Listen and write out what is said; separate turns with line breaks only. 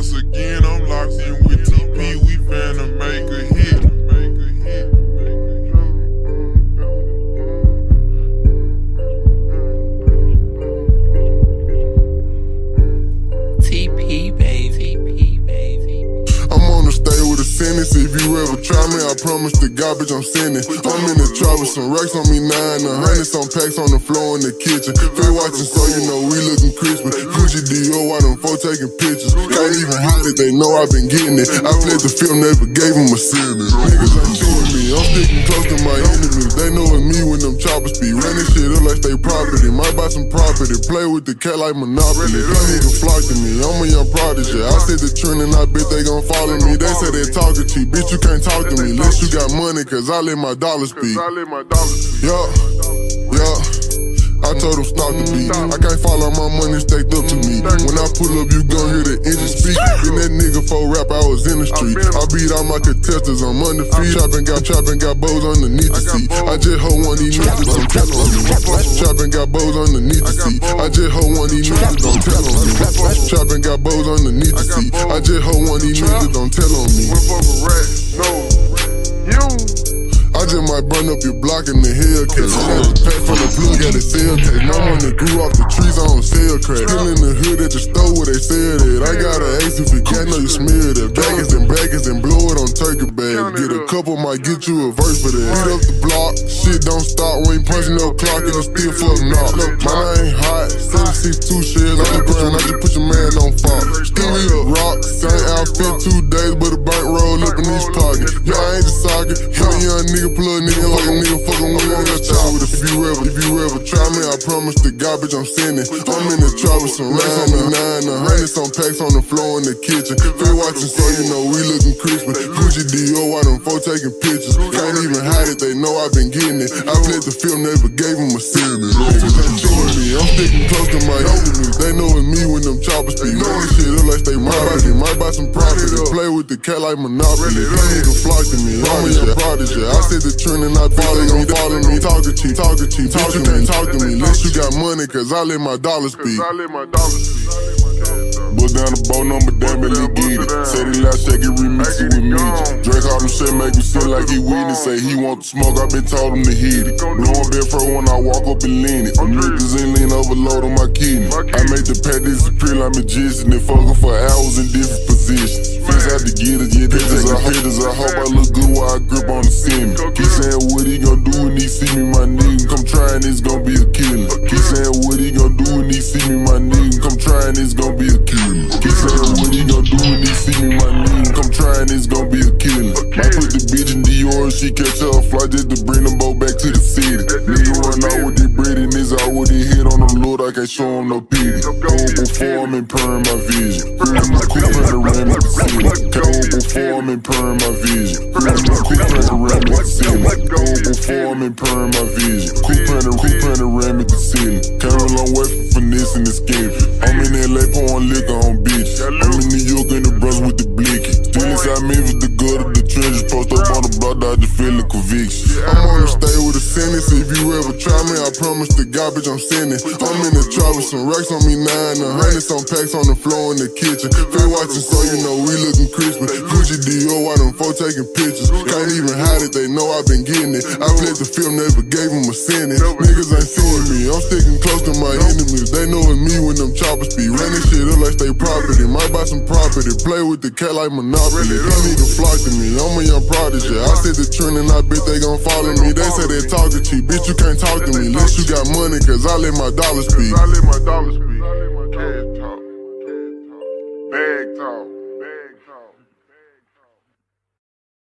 Once again, I'm locked in with TP. We finna make a hit.
TP
sentence. If you ever try me, I promise the garbage I'm sending. I'm in the trap with some racks on me, nine, a hundred, some packs on the floor in the kitchen. Feel watching, so you know we looking crispy. Gucci Dior why them folks taking pictures? Can't even hide it, they know I've been getting it. I plead the fifth, never gave them a sentence. Niggas ain't doing me, I'm sticking close to my enemies. They know it's me when them choppers be running shit up like they property. Might buy some property, play with the cat like Monopoly. These niggas flock to me, I'm a young prodigy. I said the trend and I bet they gon' follow me. They say they talking cheap, bitch, you can't talk to me. Unless you got money, cause I let my dollars speak. Yeah, yeah. I told them stop the beat. I can't follow my money stacked up to me. When I pull up, you gon' hear the engine speak. Then that nigga for rap, I was in the street. I beat all my contestants, I'm undefeated. Chopping got chopping got bows underneath the seat. I just hold one of these niggas, don't tell me. Chopping got bows underneath the seat. I just hold one of these niggas, don't tell on got bows underneath the seat. I just hope one of these niggas, don't tell on me. fuck a rat No you I just might burn up your block in the Hellcat. I got the pack from the blue, got it sell tag. My money grew off the trees, I don't sell crack. Still in the hood at the store where they sell it. I got an ace if you can't know you smear it. Baggers Get a couple, might get you a verse for that. Beat up the block, shit don't stop. We ain't punching no clock and it's still fuck knock. Mine ain't hot, 762 shells on the ground. I just put your man on fire. Still eat rock, same outfit two days, but a bank roll up in these pockets. Yeah, I ain't the socket. Young, young nigga, plug nigga like a nigga fucking with your child. If you ever, promise God, bitch, I'm sending. I'm in the trap with some racks on me, nine, uh, a hundred, some packs on the floor in the kitchen. Feel watching, so you know we looking crispy. Gucci Dior, why them folks taking pictures? Can't even hide it, they know I've been getting it. I plead the fifth, never gave them a sentence. Doing me, I'm sticking close to my enemies. They me when them choppers speak. Running shit up like they property. Might buy some property. Play with the cat like Monopoly. These niggas flock to me. I'm a young prodigy. I said the trend and I follow me. Follow me. Talking cheap, talking cheap. Talk you can't talk to me. Unless you got money, cause I let my dollars speak. Bust down the boat number, damn it, get it. Said he last shake it, remix it with me. Drake all them shit, make me feel like he witness. Say he want the smoke, I been told him to hit it. Blowing bed fro when I walk up and lean it. Them niggas ain't lean overload on my kidney. I the pad disappear like magician and fuckin' for hours in different positions. Fence out to get it, yeah, pictures are hitters. I hope I look good while I grip on the semi. Keep saying what he gon' do when he see me, my nigga. Come trying, it's gon' be a killer. Keep saying what he gon' do when he see me, my nigga. Come trying, it's gon' be a killer. Keep saying what he gon' do when he see me, my nigga. Come trying, it's gon' be a killer. I put the bitch in Dior, she catch her a flight just to bring them both back to the city. Nigga run out with on the Lord, I show him no pity. Go before him and perm my vision. Cool panoramic city. Go before him and perm my vision. Cool panoramic city. Go before and perm my vision. Cool panoramic city. Came a long way from finessing the scheme. I'm in LA pouring liquor on bitches. I'm in New I promise the garbage I'm sending. I'm in the trap with some racks on me, nine, a hundred, some packs on the floor in the kitchen. Feel watching, so you know we looking crispy. Gucci Dior, why them folks taking pictures? Can't even hide it, they know I've been getting it. I plead the fifth, never gave them a sentence. Niggas ain't seeing me, I'm sticking close to my enemies. They know it's me when them choppers be running shit up like they property. Might buy some property, play with the cat like Monopoly. These niggas flock to me, I'm a young prodigy. I said the trend and I bet they gon' follow me. They say they talking cheap, bitch, you can't talk to me. Unless you got money, cause I let my dollars speak.
I let my dollars speak.